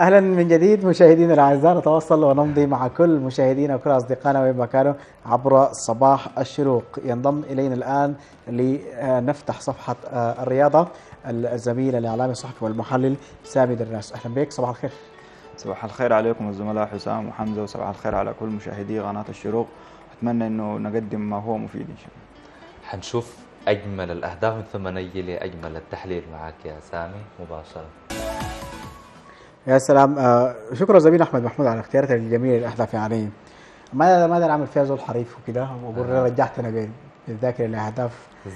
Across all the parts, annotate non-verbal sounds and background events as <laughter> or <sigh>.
أهلا من جديد مشاهدينا الأعزاء نتواصل ونمضي مع كل مشاهدينا وكل أصدقائنا وين ما كانوا عبر صباح الشروق. ينضم إلينا الآن لنفتح صفحة آه، الرياضة الزميل الإعلامي الصحفي والمحلل سامي دراس أهلا بك صباح الخير. صباح الخير عليكم الزملاء حسام وحمزة وصباح الخير على كل مشاهدي قناة الشروق. أتمنى إنه نقدم ما هو مفيد إن شاء الله. حنشوف أجمل الأهداف من ثم نجي لأجمل التحليل معك يا سامي مباشرة. يا سلام آه شكرا زميل أحمد محمود على اختيارك الجميل للاهداف يعني. ماذا ماذا نعمل فيها زول حريف وكده؟ وقول آه. رجعتنا بالذاكرة لأهداف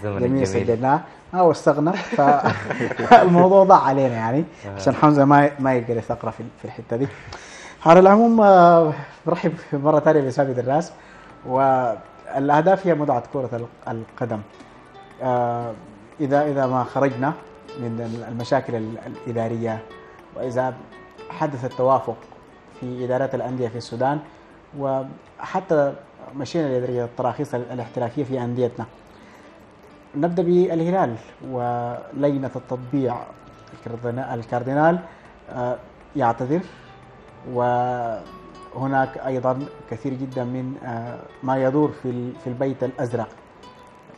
جميل الجميل. سجلناه ما واستغنى فالموضوع <laughs> ضاع علينا يعني. عشان حمزة ما ما يقدر يقرا في في الحتة دي. على العموم آه، برحب مرة ثانية بسامي دراس والأهداف هي متعة كرة القدم. آه، اذا إذا ما خرجنا من المشاكل ال- الإدارية وإذا حدث التوافق في ادارات الأندية في السودان وحتى مشينا لدرجة التراخيص الاحترافية في أنديتنا. نبدأ بالهلال ولجنة التطبيع الكاردينا- الكاردينال آه، يعتذر وهناك أيضا كثير جدا من آه، ما يدور في ال- في البيت الأزرق.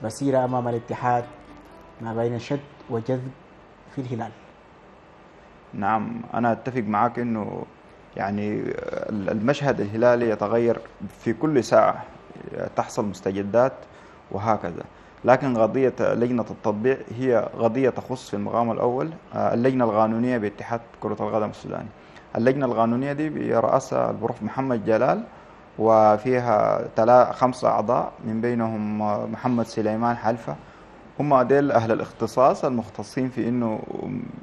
مسيرة أمام الاتحاد ما بين شد وجذب في الهلال. نعم أنا أتفق معك إنه يعني المشهد الهلالي يتغير في كل ساعة تحصل مستجدات وهكذا. لكن قضية لجنة التطبيع هي قضية تخص في المقام الأول آه، اللجنة القانونية باتحاد كرة القدم السوداني. اللجنة القانونية دي برئاسة البروف محمد جلال وفيها خمسة أعضاء من بينهم آه، محمد سليمان حلفة هم ديل أهل الاختصاص المختصين في إنه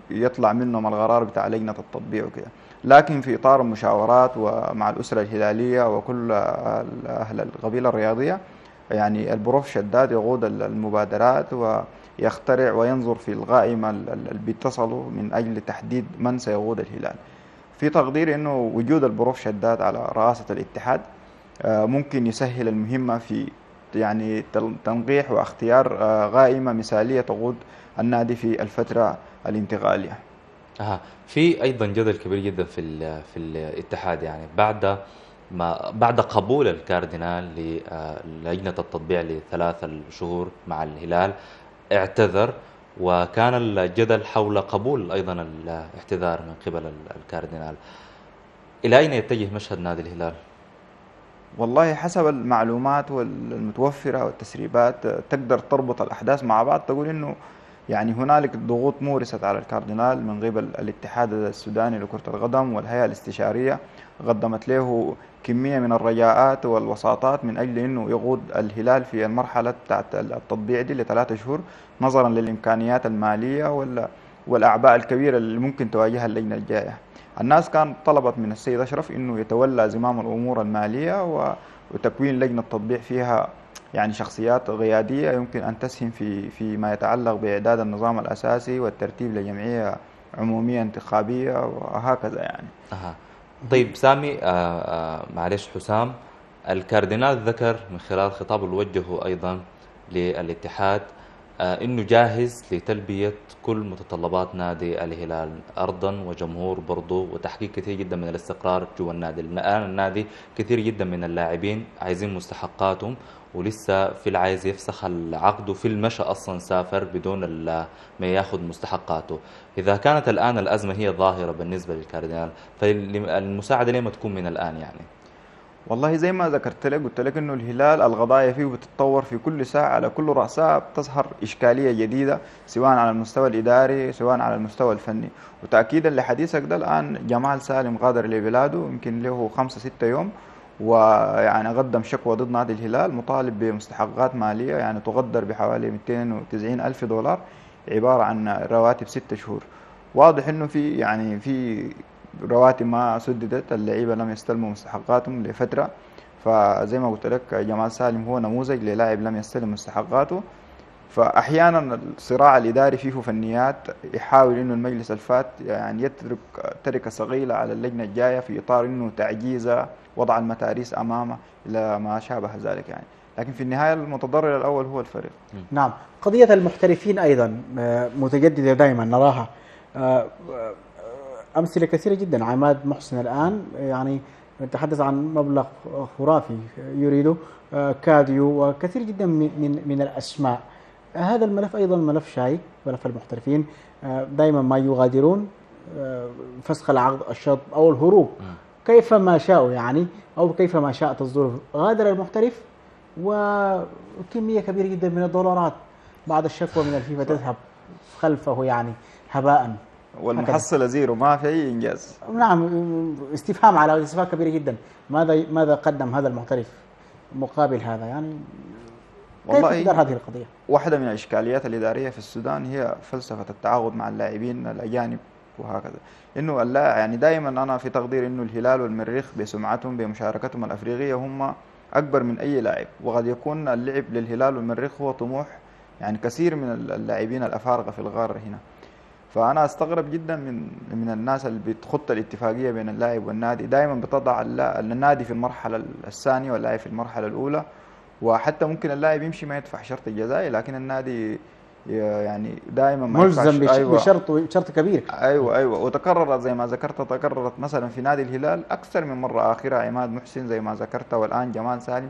يطلع منهم القرار بتاع لجنة التطبيع وكده. لكن في إطار المشاورات ومع الأسرة الهلالية وكل أهل القبيلة الرياضية يعني البروف شداد يقود المبادرات ويخترع وينظر في القائمة اللي بيتصلوا من أجل تحديد من سيقود الهلال. في تقدير أنه وجود البروف شداد على رئاسة الاتحاد آه، ممكن يسهل المهمة في يعني تنقيح واختيار آه، قائمة مثالية تقود النادي في الفترة الانتقالية. أها. في أيضا جدل كبير جدا في في الاتحاد يعني. بعد ما بعد قبول الكاردينال للجنه التطبيع لثلاث شهور مع الهلال اعتذر. وكان الجدل حول قبول أيضا الاعتذار من قبل ال- الكاردينال. إلى أين يتجه مشهد نادي الهلال؟ والله حسب المعلومات والمتوفرة والتسريبات تقدر تربط الأحداث مع بعض تقول إنه يعني هنالك ضغوط مورست على الكاردينال من قبل الاتحاد السوداني لكرة القدم والهيئة الاستشارية قدمت له كمية من الرجاءات والوساطات من أجل أنه يقود الهلال في المرحلة بتاعت التطبيع دي لثلاثة شهور نظرا للإمكانيات المالية وال- والأعباء الكبيرة اللي ممكن تواجهها اللجنة الجاية. الناس كانت طلبت من السيد أشرف أنه يتولى زمام الأمور المالية وتكوين لجنة تطبيع فيها يعني شخصيات قيادية يمكن أن تسهم في فيما يتعلق بإعداد النظام الأساسي والترتيب لجمعية عمومية انتخابية وهكذا يعني. أها. طيب سامي آه آه معلش حسام الكاردينال ذكر من خلال خطاب اللي وجهه أيضا للاتحاد إنه جاهز لتلبية كل متطلبات نادي الهلال ارضا وجمهور برضه وتحقيق كثير جدا من الاستقرار جوا النادي. لأن الآن النادي كثير جدا من اللاعبين عايزين مستحقاتهم ولسه في اللي عايز يفسخ العقد وفي المشى أصلا سافر بدون ما ياخذ مستحقاته. إذا كانت الآن الأزمة هي ظاهره بالنسبة للكاردينال فالمساعده ليه ما تكون من الآن يعني؟ والله زي ما ذكرت لك قلت لك إنه الهلال القضايا فيه بتتطور في كل ساعة على كل رأسها بتظهر إشكالية جديدة سواء على المستوى الإداري سواء على المستوى الفني. وتاكيدا لحديثك ده الآن جمال سالم غادر لبلاده يمكن له خمسة ستة يوم ويعني قدم شكوى ضد نادي الهلال مطالب بمستحقات مالية يعني تقدر بحوالي 290 ألف دولار عبارة عن رواتب ستة شهور. واضح إنه في يعني في رواتب ما سددت اللعيبة لم يستلموا مستحقاتهم لفترة. فزي ما قلت لك جمال سالم هو نموذج للاعب لم يستلم مستحقاته. فأحيانا الصراع الاداري فيه فنيات يحاول إنه المجلس الفات يعني يترك تركة صغيرة على اللجنة الجاية في إطار إنه تعجيزه وضع المتاريس أمامه إلى ما شابه ذلك يعني. لكن في النهاية المتضرر الأول هو الفريق. نعم. قضية المحترفين أيضا آه، متجددة دائما نراها. آه، أمثلة كثيرة جدا. عماد محسن الآن يعني نتحدث عن مبلغ خرافي يريده آه، كاديو وكثير جدا من من من الأسماء. هذا الملف أيضا ملف شائك ملف المحترفين. آه، دائما ما يغادرون آه، فسخ العقد الشط أو الهروب. كيف ما شاءوا يعني أو كيف ما شاءت الظروف غادر المحترف وكمية كبيرة جدا من الدولارات. بعد الشكوى من الفيفا تذهب خلفه يعني هباء. والمحصله زيرو ما في أي إنجاز. نعم استفهام على استفهام كبير جدا. ماذا ماذا قدم هذا المحترف مقابل هذا؟ يعني والله كيف هذه القضية؟ واحدة من الإشكاليات الإدارية في السودان هي فلسفة التعاقد مع اللاعبين الأجانب وهكذا. إنه اللاعب يعني دائما أنا في تقدير إنه الهلال والمريخ بسمعتهم بمشاركتهم الأفريقية هم أكبر من أي لاعب. وقد يكون اللعب للهلال والمريخ هو طموح يعني كثير من اللاعبين الأفارقة في الغار هنا. فأنا أستغرب جدا من من الناس اللي بتخط الاتفاقية بين اللاعب والنادي. دائما بتضع النادي في المرحلة الثانية واللاعب في المرحلة الأولى وحتى ممكن اللاعب يمشي ما يدفع شرط الجزائي لكن النادي يعني دائما ما ملزم بش- أيوة. بشرط شرط كبير. أيوه أيوه. وتكررت زي ما ذكرت تكررت مثلا في نادي الهلال أكثر من مرة اخرها عماد محسن زي ما ذكرت والآن جمال سالم.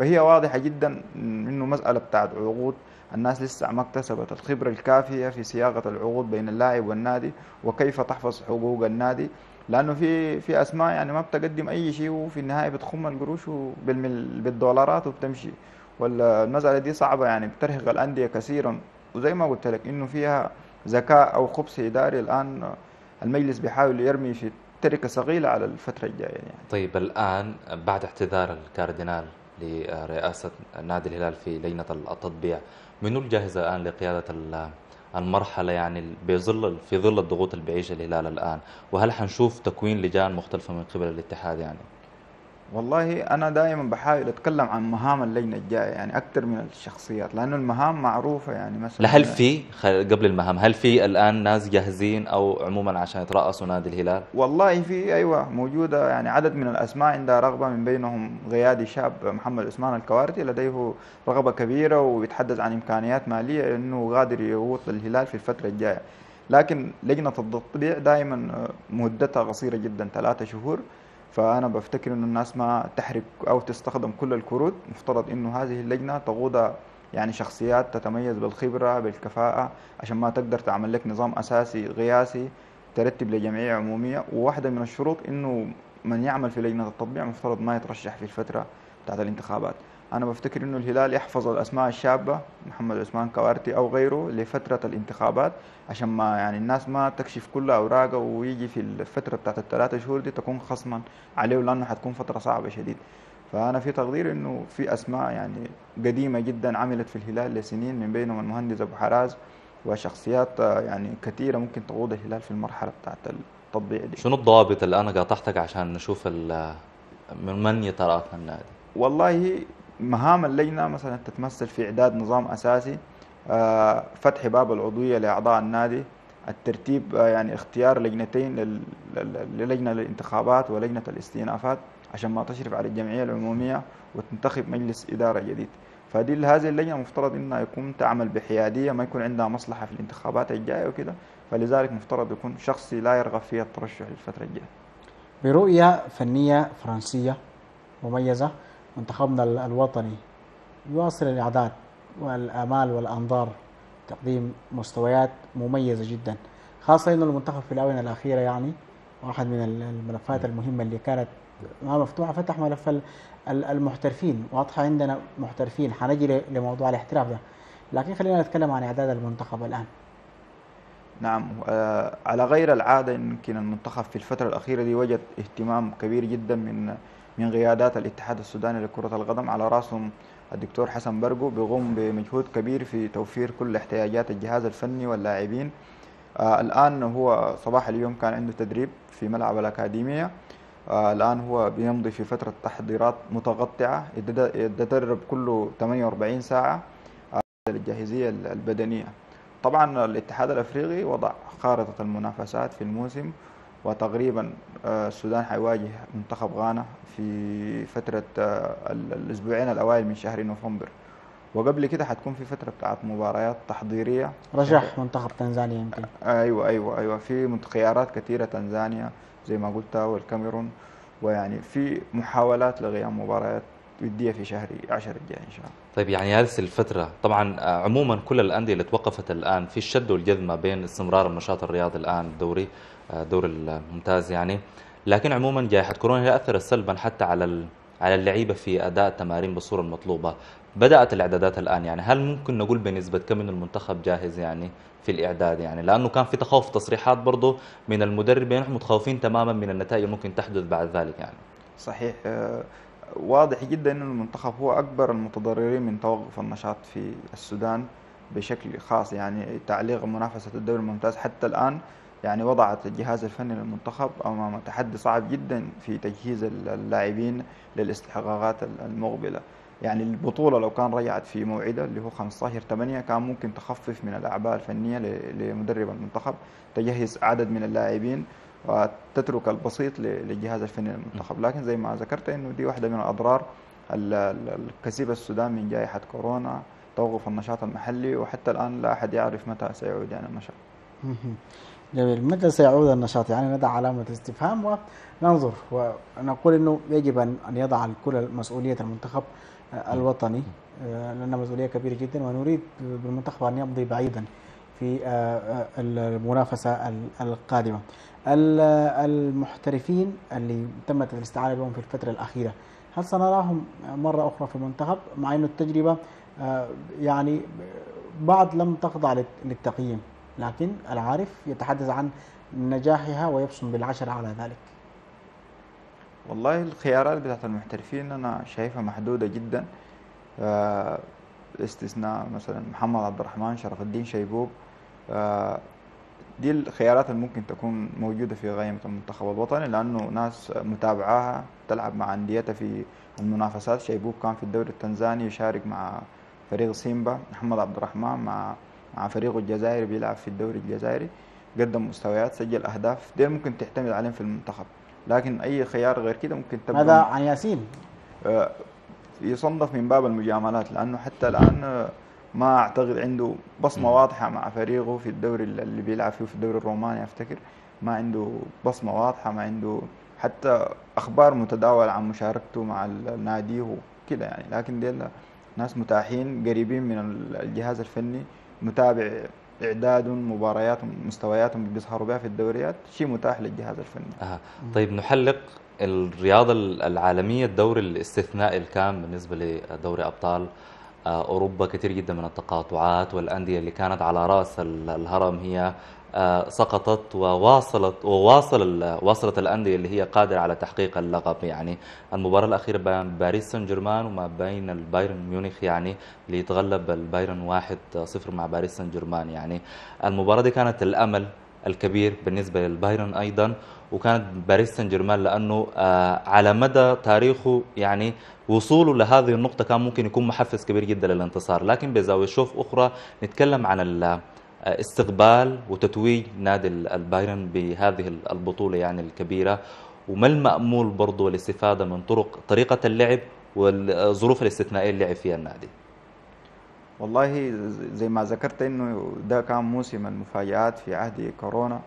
فهي واضحة جدا إنه مسألة بتاعت عقود. الناس لسه ما اكتسبت الخبرة الكافية في صياغة العقود بين اللاعب والنادي وكيف تحفظ حقوق النادي لأنه في في أسماء يعني ما بتقدم أي شيء وفي النهاية بتخم القروش بالدولارات وبتمشي. والمساله دي صعبة يعني بترهق الأندية كثيرا. وزي ما قلت لك إنه فيها ذكاء أو خبث إداري الآن المجلس بيحاول يرمي في تركة ثقيله على الفترة الجاية يعني. طيب الآن بعد اعتذار الكاردينال لرئاسة نادي الهلال في لجنة التطبيع. منو الجاهز الآن لقيادة ال- المرحلة يعني بظل في ظل الضغوط اللي بيعيشها الهلال الآن. وهل حنشوف تكوين لجان مختلفة من قبل الاتحاد يعني؟ والله أنا دائما بحاول أتكلم عن مهام اللجنه الجايه يعني أكثر من الشخصيات لأنه المهام معروفة يعني مثلا لا هل في قبل المهام هل في الآن ناس جاهزين أو عموما عشان يترأسوا نادي الهلال؟ والله في أيوه موجودة يعني عدد من الأسماء عندها رغبة من بينهم غيادي شاب محمد عثمان الكوارتي لديه رغبة كبيرة ويتحدث عن إمكانيات مالية إنه قادر يغوط الهلال في الفترة الجاية. لكن لجنة التطبيع دائما مدتها قصيرة جدا ثلاثة شهور. فأنا بفتكر انه الناس ما تحرق أو تستخدم كل الكروت مفترض إنه هذه اللجنة تقودها يعني شخصيات تتميز بالخبرة بالكفاءة عشان ما تقدر تعمل لك نظام أساسي قياسي ترتب لجمعية عمومية. وواحدة من الشروط إنه من يعمل في لجنة التطبيع مفترض ما يترشح في الفترة بتاعت الانتخابات. أنا بفتكر إنه الهلال يحفظ الأسماء الشابة محمد عثمان كوارتي أو غيره لفترة الانتخابات عشان ما يعني الناس ما تكشف كل أوراقه ويجي في الفترة بتاعت الثلاثة شهور دي تكون خصما عليه لأنه حتكون فترة صعبة شديد. فأنا في تقدير إنه في أسماء يعني قديمة جدا عملت في الهلال لسنين من بينهم المهندس أبو حراز وشخصيات يعني كثيرة ممكن تقود الهلال في المرحلة بتاعت التطبيع دي. شنو الضوابط اللي أنا قاطعتك عشان نشوف من من يترأس النادي؟ والله مهام اللجنة مثلا تتمثل في إعداد نظام أساسي آه، فتح باب العضوية لأعضاء النادي الترتيب آه، يعني اختيار لجنتين لل- لل- للجنة للانتخابات ولجنة الاستئنافات عشان ما تشرف على الجمعية العمومية وتنتخب مجلس إدارة جديد. فدي هذه اللجنة مفترض إنها يكون تعمل بحيادية ما يكون عندها مصلحة في الانتخابات الجاية وكده. فلذلك مفترض يكون شخصي لا يرغب في الترشح للفترة الجاية. برؤية فنية فرنسية مميزة منتخبنا ال- الوطني يواصل الإعداد والآمال والأنظار تقديم مستويات مميزة جدا خاصة أنه المنتخب في الآونة الأخيرة يعني واحد من ال- الملفات المهمة اللي كانت ما مفتوحة فتح ملف ال- ال- المحترفين. واضحة عندنا محترفين. حنجي لموضوع الاحتراف ده. لكن خلينا نتكلم عن إعداد المنتخب الآن. نعم. آه، على غير العادة يمكن المنتخب في الفترة الأخيرة دي وجد اهتمام كبير جدا من من قيادات الاتحاد السوداني لكرة القدم على رأسهم الدكتور حسن برقو بيقوم بمجهود كبير في توفير كل احتياجات الجهاز الفني واللاعبين. آه الآن هو صباح اليوم كان عنده تدريب في ملعب الأكاديمية. آه الآن هو بيمضي في فترة تحضيرات متقطعة يتد- يتدرب كل 48 ساعة آه للجاهزية البدنية. طبعا الاتحاد الأفريقي وضع خارطة المنافسات في الموسم وتقريبا آه، السودان حيواجه منتخب غانا في فترة آه، ال- الأسبوعين الأوائل من شهر نوفمبر. وقبل كده حتكون في فترة بتاعت مباريات تحضيرية. رشح منتخب تنزانيا يمكن. أيوه أيوه أيوه. في مت- خيارات كثيرة تنزانيا زي ما قلت والكاميرون. ويعني في محاولات لغياب مباريات ودية في شهر 10 الجاي إن شاء الله. طيب يعني هذه الفترة طبعا آه، عموما كل الأندية اللي توقفت الآن في الشد والجذب ما بين استمرار النشاط الرياضي الآن الدوري الدوري الممتاز يعني. لكن عموما جائحة كورونا هي أثرت سلبا حتى على على اللعيبة في أداء التمارين بالصورة المطلوبة بدأت الإعدادات الآن يعني. هل ممكن نقول بنسبة كم من المنتخب جاهز يعني في الإعداد يعني؟ لأنه كان في تخوف تصريحات برضه من المدربين. نحن متخوفين تماما من النتائج ممكن تحدث بعد ذلك يعني. صحيح. آه، واضح جدا إن المنتخب هو أكبر المتضررين من توقف النشاط في السودان بشكل خاص يعني. تعليق منافسة الدوري الممتاز حتى الآن يعني وضعت الجهاز الفني للمنتخب أمام تحدي صعب جدا في تجهيز اللاعبين للاستحقاقات المقبلة. يعني البطولة لو كان رجعت في موعدها اللي هو 15 8 كان ممكن تخفف من الأعباء الفنية لمدرب المنتخب تجهز عدد من اللاعبين وتترك البسيط للجهاز الفني للمنتخب. لكن زي ما ذكرت إنه دي واحدة من الأضرار ال- ال- الكثيفه السودان من جائحة كورونا توقف النشاط المحلي وحتى الآن لا أحد يعرف متى سيعود يعني النشاط. جميل. متى سيعود النشاط؟ يعني نضع علامة استفهام وننظر. ونقول إنه يجب أن يضع الكل مسؤولية المنتخب آه، الوطني آه، لأنها مسؤولية كبيرة جدا ونريد بالمنتخب أن يمضي بعيدا في آه، المنافسة ال- القادمة. ال- المحترفين اللي تمت الاستعانة بهم في الفترة الأخيرة هل سنراهم مرة أخرى في المنتخب؟ مع أن التجربة يعني بعض لم تخضع لل- للتقييم. لكن العارف يتحدث عن نجاحها ويبصم بالعشرة على ذلك. والله الخيارات بتاعت المحترفين أنا شايفها محدودة جدا. آه، استثناء مثلا محمد عبد الرحمن شرف الدين شيبوب. آه، دي الخيارات اللي ممكن تكون موجودة في قائمه المنتخب الوطني لأنه ناس متابعاها تلعب مع أنديتها في المنافسات. شيبوب كان في الدوري التنزاني يشارك مع فريق سيمبا محمد عبد الرحمن مع مع فريقه الجزائري بيلعب في الدوري الجزائري قدم مستويات سجل أهداف. دي ممكن تعتمد عليهم في المنتخب. لكن أي خيار غير كده ممكن تبقى هذا عن ياسين؟ آه، يصنف من باب المجاملات لأنه حتى الآن آه، ما أعتقد عنده بصمة واضحة مع فريقه في الدوري اللي بيلعب فيه في الدوري الروماني أفتكر. ما عنده بصمة واضحة ما عنده حتى أخبار متداولة عن مشاركته مع النادي وكده يعني. لكن دي ناس متاحين قريبين من الجهاز الفني. متابع اعدادهم مبارياتهم مستوياتهم اللي بيظهروا بها في الدوريات شيء متاح للجهاز الفني آه. طيب نحلق الرياضة العالمية الدوري الاستثنائي الكام بالنسبة لدوري أبطال آه، أوروبا كثير جدا من التقاطعات والأندية اللي كانت على رأس ال- الهرم هي آه، سقطت وواصلت وواصل واصلت الأندية اللي هي قادرة على تحقيق اللقب. يعني المباراة الأخيرة بين باريس سان جيرمان وما بين البايرن ميونخ يعني اللي يتغلب البايرن 1-0 مع باريس سان جيرمان. يعني المباراة دي كانت الأمل الكبير بالنسبة للبايرن أيضا وكانت باريس سان جيرمان لأنه آه، على مدى تاريخه يعني وصوله لهذه النقطة كان ممكن يكون محفز كبير جدا للانتصار. لكن بزاوية شوف أخرى نتكلم عن ال- استقبال وتتويج نادي البايرن بهذه البطولة يعني الكبيرة. وما المأمول برضو الاستفادة من طرق طريقة اللعب والظروف الاستثنائية اللي لعب فيها النادي؟ والله زي ما ذكرت إنه ده كان موسم المفاجآت في عهد كورونا.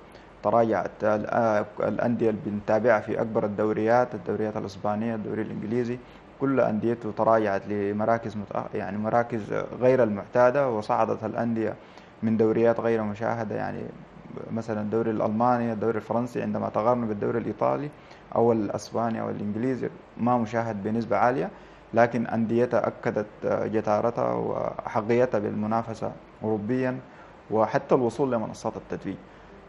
تراجعت ال- الأندية اللي بنتابعها في أكبر الدوريات الدوريات الإسبانية الدوري الإنجليزي. كل أنديته تراجعت لمراكز متأ... يعني مراكز غير المعتادة وصعدت الأندية من دوريات غير مشاهدة. يعني مثلا الدوري الألماني الدوري الفرنسي عندما تقارنه بالدوري الإيطالي أو الأسباني أو الإنجليزي ما مشاهد بنسبة عالية. لكن أنديتها أكدت جدارتها وحقيتها بالمنافسة أوروبيا وحتى الوصول لمنصات التتويج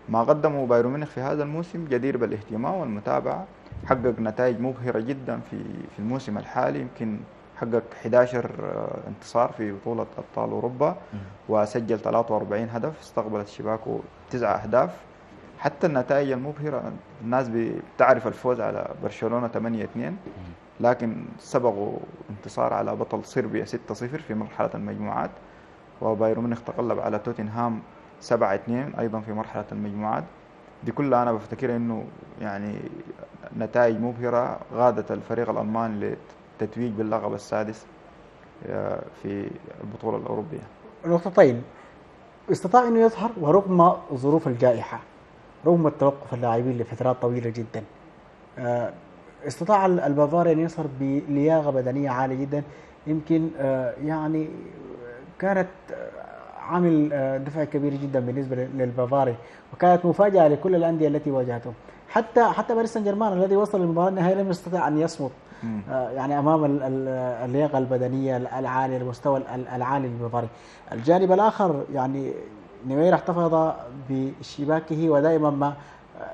ما قدمه بايرن ميونخ في هذا الموسم جدير بالاهتمام والمتابعة حقق نتائج مبهرة جدا في في الموسم الحالي. يمكن حقق 11 انتصار في بطولة أبطال أوروبا وسجل 43 هدف استقبلت شباكه تسعة أهداف. حتى النتائج المبهرة الناس بتعرف الفوز على برشلونة 8 2 لكن سبقوا انتصار على بطل صربيا 6 0 في مرحلة المجموعات وبايرن ميونخ تغلب على توتنهام 7 2 أيضا في مرحلة المجموعات. دي كلها أنا بفتكر إنه يعني نتائج مبهرة غادت الفريق الألماني للتتويج باللقب السادس آه، في البطولة الأوروبية. نقطتين. استطاع إنه يظهر ورغم ظروف الجائحة رغم التوقف اللاعبين لفترات طويلة جدا. آه، استطاع ال- البافاري ان يظهر بلياقة بدنية عالية جدا. يمكن آه، يعني كانت آه، عامل آه، دفع كبير جدا بالنسبة لل- للبافاري وكانت مفاجأة لكل الأندية التي واجهتهم حتى حتى باريس سان جيرمان الذي وصل للمباراه النهائيه لم يستطع أن يصمد يعني أمام ال- ال- اللياقة البدنية العالية المستوى ال- العالي للبافاري. الجانب الآخر يعني نوير احتفظ بشباكه ودائما ما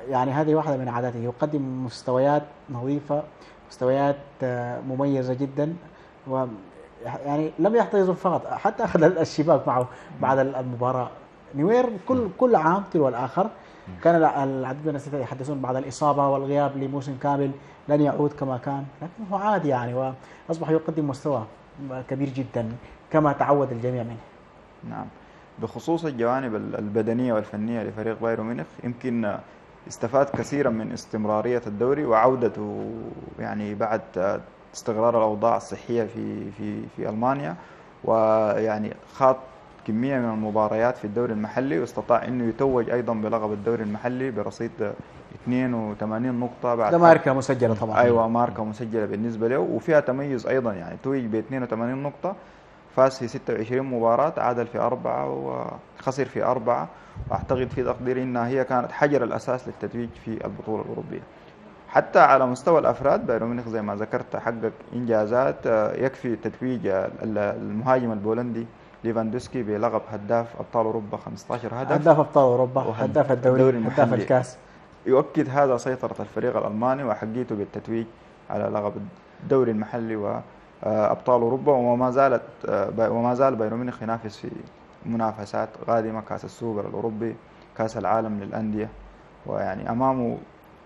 يعني هذه واحدة من عاداته. يقدم مستويات نظيفة مستويات آه، مميزة جدا و يعني لم يحتفظ فقط حتى أخذ الشباك معه بعد المباراة. نوير كل كل عام تلو الآخر كان الع- العديد من الناس يحدثون بعد الإصابة والغياب لموسم كامل لن يعود كما كان لكن هو عادي يعني وأصبح يقدم مستوى كبير جدا كما تعود الجميع منه. نعم. بخصوص الجوانب ال- البدنية والفنية لفريق بايرن ميونخ يمكن استفاد كثيرا من استمرارية الدوري وعودته يعني بعد استقرار الأوضاع الصحية في في في ألمانيا ويعني خاض كمية من المباريات في الدوري المحلي واستطاع إنه يتوج أيضا بلقب الدوري المحلي برصيد 82 نقطة بعد ده ماركة مسجلة طبعا. أيوه ماركة مسجلة بالنسبة له وفيها تميز أيضا يعني توج ب 82 نقطة. فاز في 26 مباراة عادل في أربعة وخسر في أربعة. وأعتقد في تقديري إنها هي كانت حجر الأساس للتتويج في البطولة الأوروبية. حتى على مستوى الأفراد بايرن ميونخ زي ما ذكرت حقق إنجازات آه، يكفي تتويج ال- المهاجم البولندي ليفاندوسكي بلقب هداف أبطال أوروبا 15 هدف. هداف أبطال أوروبا وهد- هداف الدوري الدوري هداف. الكاس. يؤكد هذا سيطرة الفريق الألماني وأحقيته بالتتويج على لقب الدوري المحلي وأبطال أوروبا وما زالت وما زال بايرن ميونخ ينافس في منافسات قادمة كأس السوبر الأوروبي كأس العالم للأندية. ويعني أمامه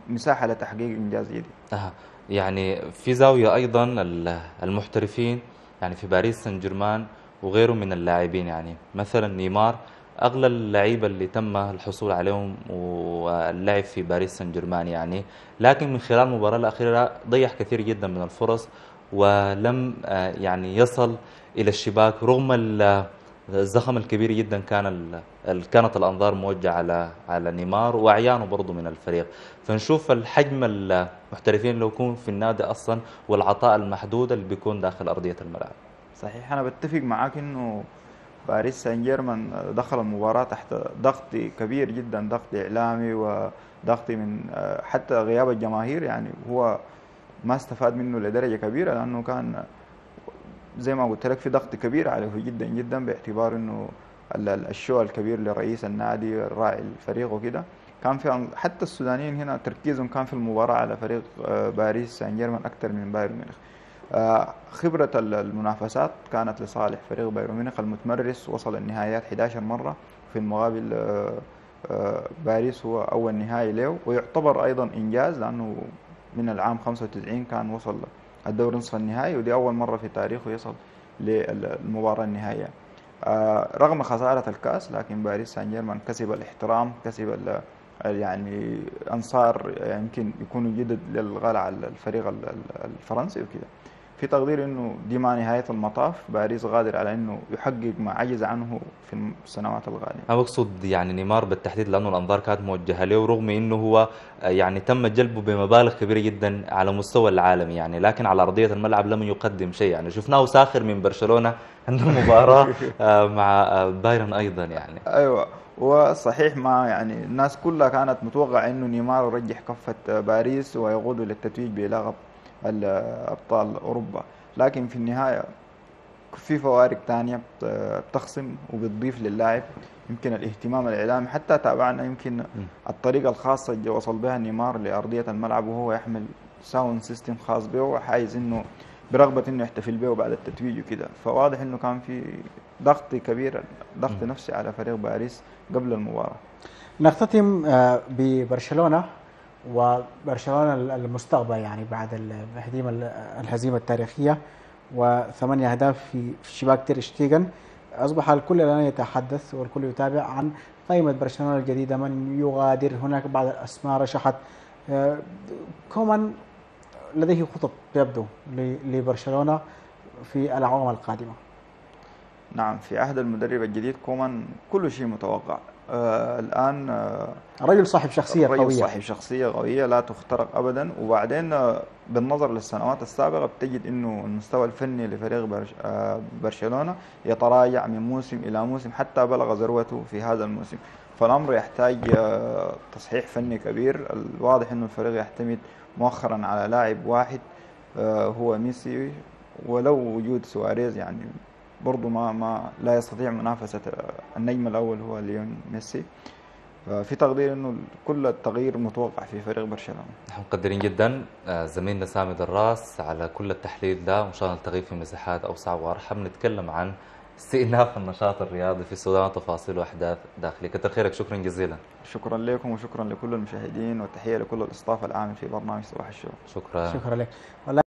مساحة لتحقيق إنجاز جديد أها. يعني في زاوية أيضا ال- المحترفين يعني في باريس سان جيرمان وغيره من اللاعبين. يعني مثلا نيمار أغلى اللعيبة اللي تم الحصول عليهم واللعب في باريس سان جيرمان يعني. لكن من خلال المباراة الأخيرة ضيع كثير جدا من الفرص ولم آه، يعني يصل إلى الشباك رغم ال- الزخم الكبير جدا كان كانت الأنظار موجهة على على نيمار وأعيانه برضه من الفريق. فنشوف الحجم المحترفين لو يكون في النادي أصلا والعطاء المحدود اللي بيكون داخل أرضية الملعب. صحيح أنا بتفق معاك إنه باريس سان جيرمان دخل المباراة تحت ضغط كبير جدا ضغط إعلامي وضغط من حتى غياب الجماهير يعني هو ما استفاد منه لدرجة كبيرة لأنه كان زي ما قلت لك في ضغط كبير عليه جدا جدا باعتبار ال- ال show الكبير لرئيس النادي راعي الفريق وكده. كان في حتى السودانيين هنا تركيزهم كان في المباراة على فريق آه، باريس سان جيرمان أكثر من بايرن ميونخ. آه، خبرة ال- المنافسات كانت لصالح فريق بايرن ميونخ المتمرس وصل النهائيات 11 مرة في المقابل آه، باريس هو أول نهائي له ويعتبر أيضا إنجاز لأنه من العام 95 كان وصل الدور نصف النهائي ودي أول مرة في تاريخه يصل للمباراة النهائية. آه، رغم خسارة الكأس لكن باريس سان جيرمان كسب الاحترام كسب يعني أنصار يمكن يكونوا جدد للغلا على الفريق ال- ال- الفرنسي وكده في تقدير إنه دي ما نهاية المطاف باريس قادر على إنه يحقق ما عجز عنه في السنوات القادمه أنا بقصد يعني نيمار بالتحديد لأنه الأنظار كانت موجهة له رغم إنه هو آه، يعني تم جلبه بمبالغ كبيرة جدا على مستوى العالمي يعني لكن على أرضية الملعب لم يقدم شيء يعني. شفناه ساخر من برشلونة عند المباراة <laughs> آه، مع آه، بايرن أيضا يعني. أيوه وصحيح ما يعني الناس كلها كانت متوقعة إنه نيمار يرجح كفة باريس ويقود للتتويج بلقب أبطال أوروبا. لكن في النهاية في فوارق تانية بت- بتخصم وبتضيف للاعب يمكن الاهتمام الإعلامي. حتى تابعنا يمكن الطريقة الخاصة اللي وصل بها نيمار لأرضية الملعب وهو يحمل sound system خاص به وحايز إنه برغبة إنه يحتفل به بعد التتويج وكده. فواضح إنه كان في ضغط كبير ضغط. نفسي على فريق باريس قبل المباراة. نختتم آه، ببرشلونة. وبرشلونة المستقبل يعني بعد الهزيمه الهزيمة التاريخية وثمانية أهداف في شباك تير شتيجن. أصبح الكل الآن يتحدث والكل يتابع عن قائمه برشلونة الجديدة من يغادر هناك بعض الأسماء رشحت. آه، كومان لديه خطط يبدو ل- لبرشلونة في الاعوام القادمه نعم في عهد المدرب الجديد كومان كل شيء متوقع. آه الآن آه رجل صاحب شخصية الرجل قوية. صاحب شخصية قوية لا تخترق أبدا. وبعدين آه، بالنظر للسنوات السابقة بتجد أنه المستوى الفني لفريق برش آه، برشلونة يتراجع من موسم إلى موسم حتى بلغ ذروته في هذا الموسم. فالأمر يحتاج آه، تصحيح فني كبير. الواضح أنه الفريق يعتمد مؤخرا على لاعب واحد آه، هو ميسي ولو وجود سواريز يعني برضو ما ما لا يستطيع منافسة آه، النجم الأول هو ليون ميسي. في تقدير إنه كل التغيير متوقع في فريق برشلونة. نحن مقدرين جدا آه، زميلنا سامي دراس على كل التحليل ده وإن شاء الله نلتقي في مساحات أوسع وارحب نتكلم عن استئناف النشاط الرياضي في السودان وتفاصيل وأحداث داخلية. كثر خيرك شكرا جزيلا. شكرا لكم وشكرا لكل المشاهدين والتحية لكل الاستاف العامل في برنامج صباح الشوق شكرا. شكرا لك.